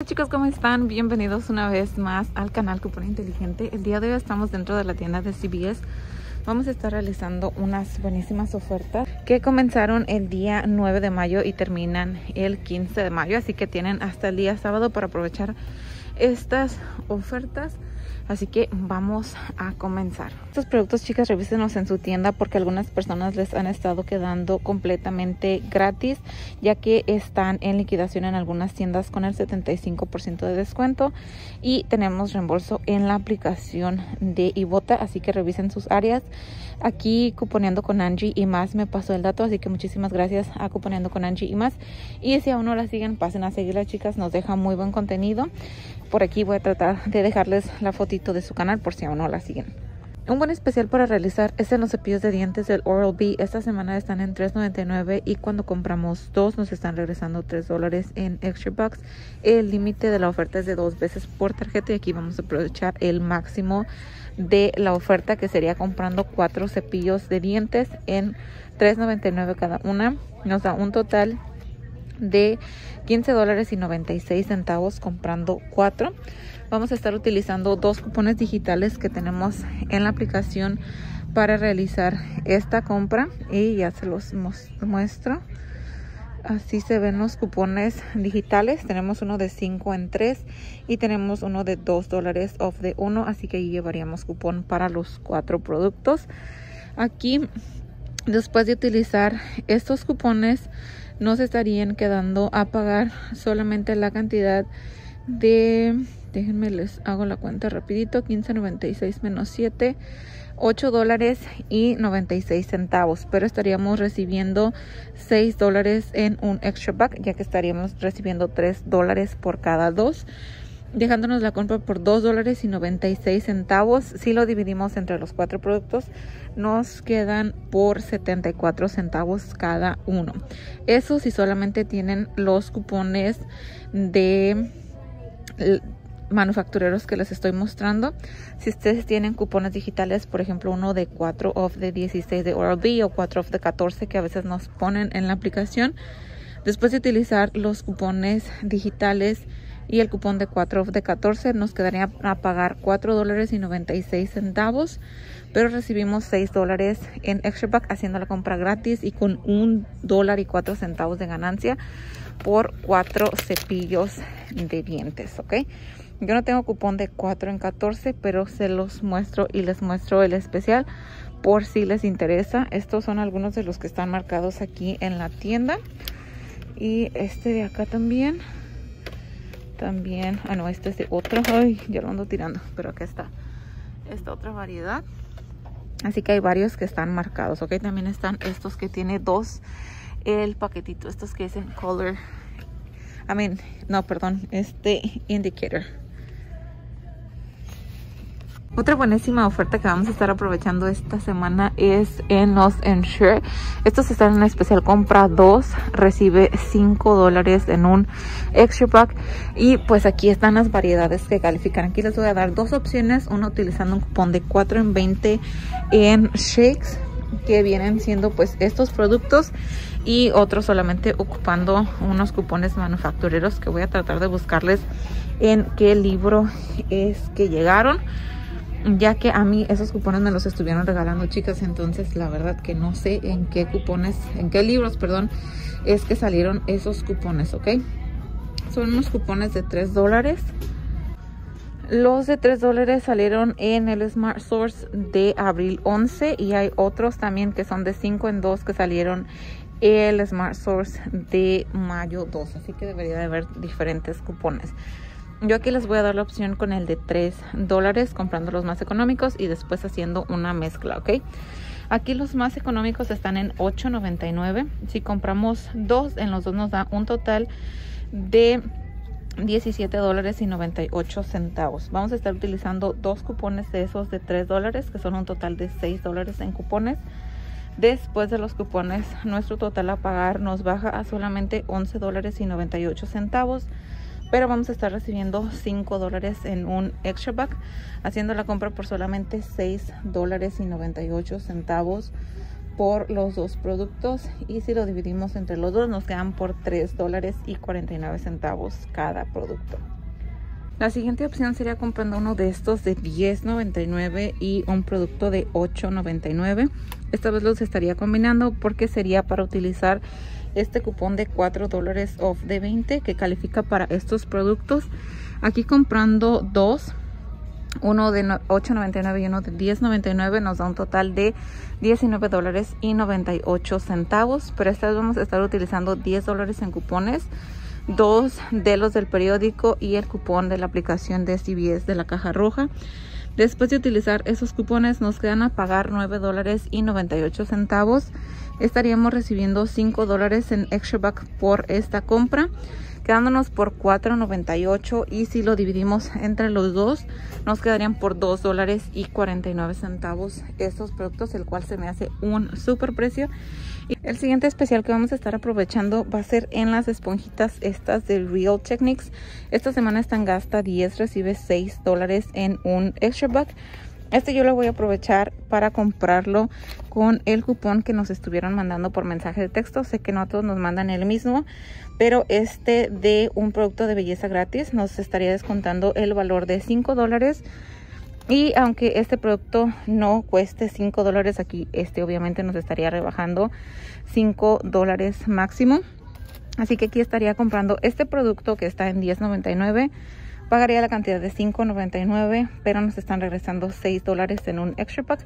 Hola chicos, ¿cómo están? Bienvenidos una vez más al canal Cupón Inteligente. El día de hoy estamos dentro de la tienda de CBS. Vamos a estar realizando unas buenísimas ofertas que comenzaron el día 9 de mayo y terminan el 15 de mayo. Así que tienen hasta el día sábado para aprovechar estas ofertas. Así que vamos a comenzar. Estos productos, chicas, revísenos en su tienda porque algunas personas les han estado quedando completamente gratis, ya que están en liquidación en algunas tiendas con el 75% de descuento y tenemos reembolso en la aplicación de Ibota, así que revisen sus áreas. Aquí cuponeando con Angie y más me pasó el dato, así que muchísimas gracias a cuponeando con Angie y más. Y si aún no la siguen, pasen a seguirla, chicas, nos deja muy buen contenido. Por aquí voy a tratar de dejarles la fotito de su canal por si aún no la siguen. Un buen especial para realizar es en los cepillos de dientes del Oral-B. Esta semana están en $3.99 y cuando compramos dos nos están regresando $3 dólares en Extra Bucks. El límite de la oferta es de dos veces por tarjeta y aquí vamos a aprovechar el máximo de la oferta que sería comprando cuatro cepillos de dientes en $3.99 cada una. Nos da un total de 15 dólares y 96 centavos comprando cuatro. Vamos a estar utilizando dos cupones digitales que tenemos en la aplicación para realizar esta compra y ya se los muestro. Así se ven los cupones digitales. Tenemos uno de 5 en 3 y tenemos uno de 2 dólares off de 1. Así que ahí llevaríamos cupón para los cuatro productos. Aquí, después de utilizar estos cupones, nos estarían quedando a pagar solamente la cantidad de déjenme les hago la cuenta rapidito 15.96 menos 7 8 dólares y 96 centavos pero estaríamos recibiendo 6 dólares en un extra buck ya que estaríamos recibiendo 3 dólares por cada dos dejándonos la compra por 2 dólares y 96 centavos. Si lo dividimos entre los cuatro productos, nos quedan por 74 centavos cada uno. Eso si solamente tienen los cupones de manufactureros que les estoy mostrando. Si ustedes tienen cupones digitales, por ejemplo, uno de 4 off de 16 de Oral-B o 4 off de 14 que a veces nos ponen en la aplicación, después de utilizar los cupones digitales y el cupón de 4 de 14 nos quedaría a pagar 4 dólares y 96 centavos pero recibimos 6 dólares en extra buck haciendo la compra gratis y con un dólar y 4 centavos de ganancia por 4 cepillos de dientes ok yo no tengo cupón de 4 en 14 pero se los muestro y les muestro el especial por si les interesa. Estos son algunos de los que están marcados aquí en la tienda. Y este de acá también también, ah no, este es de otro, ay, ya lo ando tirando, pero acá está. Esta otra variedad. Así que hay varios que están marcados, ok, también están estos que tiene dos, el paquetito, estos que dicen color, I mean, no, perdón, este indicator. Otra buenísima oferta que vamos a estar aprovechando esta semana es en los Ensure. Estos están en especial compra 2, recibe 5 dólares en un extra pack. Y pues aquí están las variedades que califican. Aquí les voy a dar dos opciones, una utilizando un cupón de 4 en 20 en shakes que vienen siendo pues estos productos y otros solamente ocupando unos cupones manufactureros que voy a tratar de buscarles en qué libro es que llegaron ya que a mí esos cupones me los estuvieron regalando chicas, entonces la verdad que no sé en qué cupones, en qué libros, perdón, es que salieron esos cupones, ¿ok? Son unos cupones de 3 dólares. Los de 3 dólares salieron en el Smart Source de abril 11 y hay otros también que son de 5 en 2 que salieron el Smart Source de mayo 2, así que debería de haber diferentes cupones. Yo aquí les voy a dar la opción con el de 3 dólares, comprando los más económicos y después haciendo una mezcla, ¿ok? Aquí los más económicos están en $8.99. Si compramos dos, en los dos nos da un total de 17 dólares y 98 centavos. Vamos a estar utilizando dos cupones de esos de 3 dólares, que son un total de 6 dólares en cupones. Después de los cupones, nuestro total a pagar nos baja a solamente 11 dólares y 98 centavos pero vamos a estar recibiendo 5 dólares en un extra buck haciendo la compra por solamente 6 dólares y 98 centavos por los dos productos y si lo dividimos entre los dos nos quedan por 3 dólares y 49 centavos cada producto. La siguiente opción sería comprando uno de estos de $10.99 y un producto de $8.99. Esta vez los estaría combinando porque sería para utilizar este cupón de 4 dólares off de 20 que califica para estos productos. Aquí comprando dos, uno de $8.99 y uno de $10.99 nos da un total de 19 dólares y 98 centavos. Pero esta vez vamos a estar utilizando 10 dólares en cupones dos de los del periódico y el cupón de la aplicación de CBS de la caja roja. Después de utilizar esos cupones nos quedan a pagar 9 dólares y 98 centavos. Estaríamos recibiendo 5 dólares en extra back por esta compra quedándonos por 4.98 y si lo dividimos entre los dos nos quedarían por 2 dólares y 49 centavos estos productos el cual se me hace un super precio. Y el siguiente especial que vamos a estar aprovechando va a ser en las esponjitas estas de Real Techniques. Esta semana están gasta 10 recibe 6 dólares en un extra buck este yo lo voy a aprovechar para comprarlo con el cupón que nos estuvieron mandando por mensaje de texto. Sé que no todos nos mandan el mismo, pero este de un producto de belleza gratis nos estaría descontando el valor de 5 dólares. Y aunque este producto no cueste 5 dólares, aquí este obviamente nos estaría rebajando 5 dólares máximo. Así que aquí estaría comprando este producto que está en 10.99 Pagaría la cantidad de $5.99, pero nos están regresando 6 dólares en un extra pack,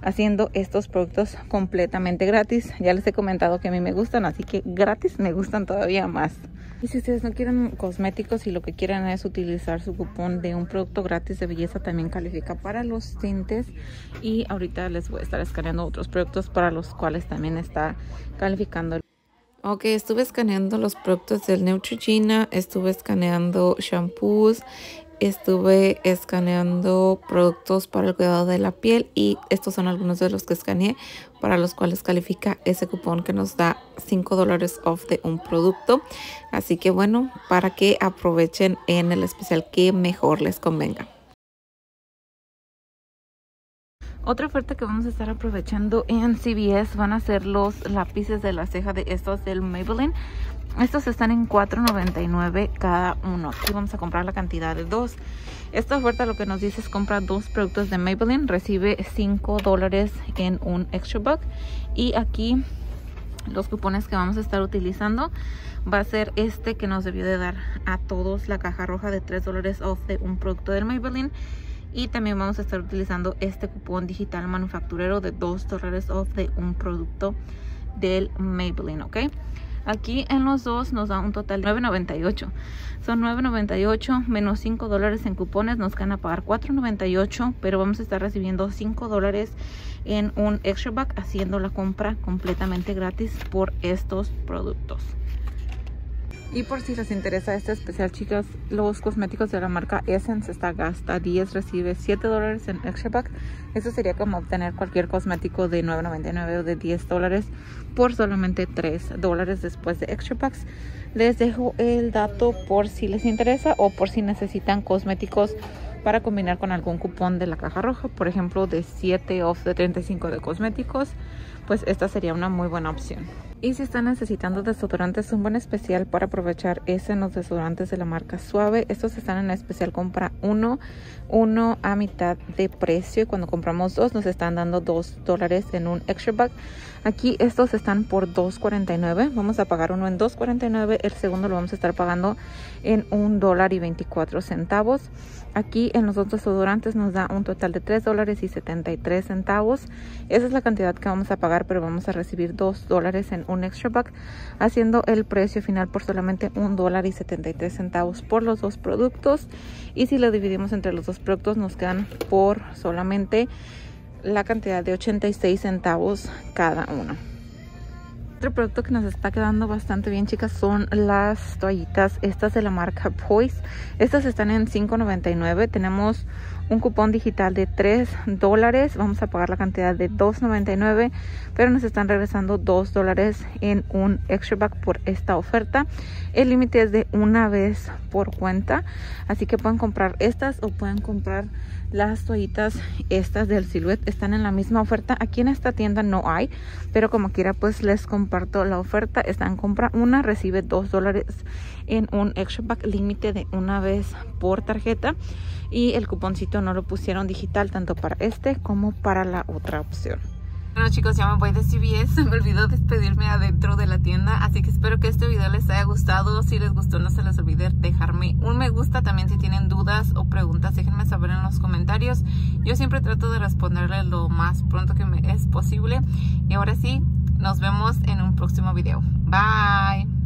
haciendo estos productos completamente gratis. Ya les he comentado que a mí me gustan, así que gratis me gustan todavía más. Y si ustedes no quieren cosméticos y lo que quieren es utilizar su cupón de un producto gratis de belleza, también califica para los tintes. Y ahorita les voy a estar escaneando otros productos para los cuales también está calificando Ok, estuve escaneando los productos del Neutrogena, estuve escaneando shampoos, estuve escaneando productos para el cuidado de la piel y estos son algunos de los que escaneé para los cuales califica ese cupón que nos da 5 dólares off de un producto. Así que bueno, para que aprovechen en el especial que mejor les convenga. Otra oferta que vamos a estar aprovechando en CVS van a ser los lápices de la ceja de estos del Maybelline. Estos están en $4.99 cada uno. Aquí vamos a comprar la cantidad de dos. Esta oferta lo que nos dice es compra dos productos de Maybelline, recibe 5 dólares en un extra buck. Y aquí los cupones que vamos a estar utilizando va a ser este que nos debió de dar a todos la caja roja de 3 dólares off de un producto del Maybelline y también vamos a estar utilizando este cupón digital manufacturero de 2 dólares off de un producto del Maybelline, ¿ok? Aquí en los dos nos da un total de 9.98. Son 9.98 menos 5 dólares en cupones. Nos van a pagar 4.98, pero vamos a estar recibiendo 5 dólares en un extra back haciendo la compra completamente gratis por estos productos. Y por si les interesa este especial, chicas, los cosméticos de la marca Essence está gasta 10, recibe 7 dólares en extra pack. Eso sería como obtener cualquier cosmético de 9.99 o de 10 dólares por solamente 3 dólares después de extra packs. Les dejo el dato por si les interesa o por si necesitan cosméticos para combinar con algún cupón de la caja roja, por ejemplo de 7 off de 35 de cosméticos, pues esta sería una muy buena opción. Y si están necesitando desodorantes, un buen especial para aprovechar es en los desodorantes de la marca Suave. Estos están en especial compra uno, uno a mitad de precio. Y cuando compramos dos nos están dando dos dólares en un extra bag. Aquí estos están por $2.49. Vamos a pagar uno en $2.49. El segundo lo vamos a estar pagando en un dólar y 24 centavos. Aquí en los otros desodorantes nos da un total de 3 dólares y 73 centavos. Esa es la cantidad que vamos a pagar, pero vamos a recibir 2 dólares en un extra buck, haciendo el precio final por solamente un dólar y 73 centavos por los dos productos. Y si lo dividimos entre los dos productos nos quedan por solamente la cantidad de 86 centavos cada uno. Otro producto que nos está quedando bastante bien, chicas, son las toallitas estas de la marca Poise. Estas están en $5.99. Tenemos un cupón digital de 3 dólares. Vamos a pagar la cantidad de 2.99, pero nos están regresando 2 dólares en un extra back por esta oferta. El límite es de una vez por cuenta, así que pueden comprar estas o pueden comprar las toallitas estas del Silhouette están en la misma oferta. Aquí en esta tienda no hay, pero como quiera pues les comparto la oferta. Están compra una, recibe 2 dólares en un extra pack límite de una vez por tarjeta. Y el cuponcito no lo pusieron digital tanto para este como para la otra opción. Bueno chicos, ya me voy de CBS, me olvidó despedirme adentro de la tienda, así que espero que este video les haya gustado, si les gustó no se les olvide dejarme un me gusta, también si tienen dudas o preguntas déjenme saber en los comentarios, yo siempre trato de responderles lo más pronto que me es posible. Y ahora sí, nos vemos en un próximo video, bye!